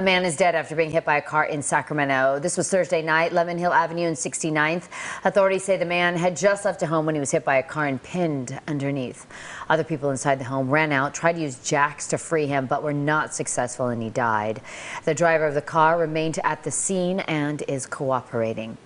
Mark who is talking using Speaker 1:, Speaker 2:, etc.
Speaker 1: A man is dead after being hit by a car in Sacramento. This was Thursday night, Lemon Hill Avenue and 69th. Authorities say the man had just left a home when he was hit by a car and pinned underneath. Other people inside the home ran out, tried to use jacks to free him, but were not successful and he died. The driver of the car remained at the scene and is cooperating.